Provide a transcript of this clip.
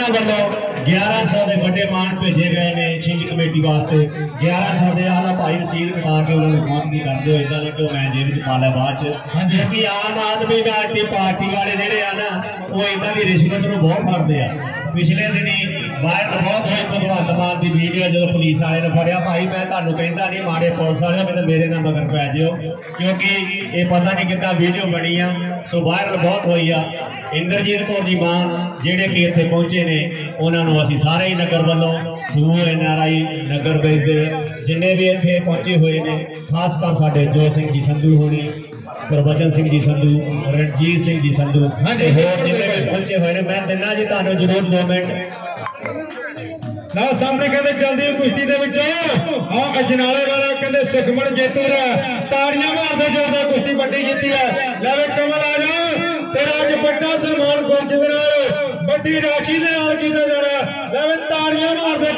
ਉਹਨਾਂ ਵੱਲੋਂ 1100 ਦੇ ਵੱਡੇ ਮਾਨ ਭੇਜੇ ਗਏ ਨੇ ਛਿੰਝ ਕਮੇਟੀ ਵਾਸਤੇ 1100 ਦੇ ਆਲਾ ਭਾਈ ਰਸੀਦ ਕਟਾ ਕੇ ਉਹਨਾਂ ਨੂੰ ਪਹੁੰਚਦੀ ਕਰਦੇ ਹੋ ਇਦਾਂ ਨਾ ਕਿ ਮੈਂ ਜੇਬ ਚ ਪਾ ਲਿਆ ਬਾਅਦ ਚ ਹਾਂਜੀ ਕਿ ਆਮ ਆਦਮੀ ਪਾਰਟੀ ਪਾਰਟੀ ਵਾਲੇ ਜਿਹੜੇ ਆ ਨਾ ਉਹ ਇਦਾਂ ਦੀ ਰਿਸ਼ਵਤ ਨੂੰ ਬਹੁਤ ਫੜਦੇ ਆ ਪਿਛਲੇ ਦਿਨੀ ਵਾਇਰਲ ਬਹੁਤ ਹੋਈ ਭਗਵੰਤ ਮਾਨ ਦੀ ਵੀਡੀਓ ਜਦੋਂ ਪੁਲਿਸ ਵਾਲੇ ਨੇ ਫੜਿਆ ਭਾਈ ਮੈਂ ਤੁਹਾਨੂੰ ਕਹਿੰਦਾ ਨਹੀਂ ਮਾੜੇ ਪੁਲਿਸ ਵਾਲਿਓ ਕਿਤੇ ਮੇਰੇ ਨਾਲ ਮਗਰ ਪੈ ਜਿਓ ਕਿਉਂਕਿ ਇਹ ਪਤਾ ਨਹੀਂ ਕਿੱਦਾਂ ਵੀਡੀਓ ਬਣੀ ਆ ਸੋ ਵਾਇਰਲ ਬਹੁਤ ਹੋਈ ਆ ਇੰਦਰਜੀਤ ਕੌਰ ਜੀ ਮਾਨ ਜਿਹੜੇ ਕਿ ਇੱਥੇ ਪਹੁੰਚੇ ਨੇ ਉਹਨਾਂ ਨੂੰ ਅਸੀਂ ਸਾਰੇ ਹੀ ਨਗਰ ਵੱਲੋਂ ਸਮੂਹ ਐਨਆਰਆਈ ਨਗਰ ਵਿੱਚ ਦੇ ਜਿੰਨੇ ਵੀ ਇੱਥੇ ਪਹੁੰਚੇ ਹੋਏ ਨੇ ਖਾਸ ਕਰ ਸਾਡੇ ਜੋ ਸਿੰਘ ਜੀ ਸੰਧੂ ਹੋਣੀ ਗੁਰਬਚਨ ਸਿੰਘ ਜੀ ਸੰਧੂ ਰਣਜੀਤ ਸਿੰਘ ਜੀ ਸੰਧੂ ਹਾਂਜੀ। ਹੋਰ ਜਿੰਨੇ ਵੀ ਪਹੁੰਚੇ ਹੋਏ ਨੇ ਮੈਂ ਦਿਨਾਂ ਜੀ ਤੁਹਾਨੂੰ ਜ਼ਰੂਰ 2 ਮਿੰਟ। ਨਾ ਸਾਹਮਣੇ ਕਹਿੰਦੇ ਜਲਦੀ ਕੁਸ਼ਤੀ ਦੇ ਵਿੱਚ। ਆ ਅਜਨਾਲੇ ਵਾਲਾ ਕਹਿੰਦੇ ਸੁਖਮਨ ਜੇਤੂ ਦਾ ਤਾੜੀਆਂ ਮਾਰਦੇ ਜੋਰਦਾਰ ਕੁਸ਼ਤੀ ਵੱਡੀ ਜਿੱਤੀ ਹੈ। ਲੈ ਵੇ ਕਮਲ ਆ ਜਾ ਤੇਰਾ ਅੱਜ ਵੱਡਾ ਸਨਮਾਨ ਗੁਰਜੀਤ ਨਾਲ ਵੱਡੀ ਰਾਸ਼ੀ ਦੇ ਨਾਲ ਕੀਤਾ ਜਾ ਰਿਹਾ ਲੈ ਵੇ ਤਾੜੀਆਂ ਮਾਰਦੇ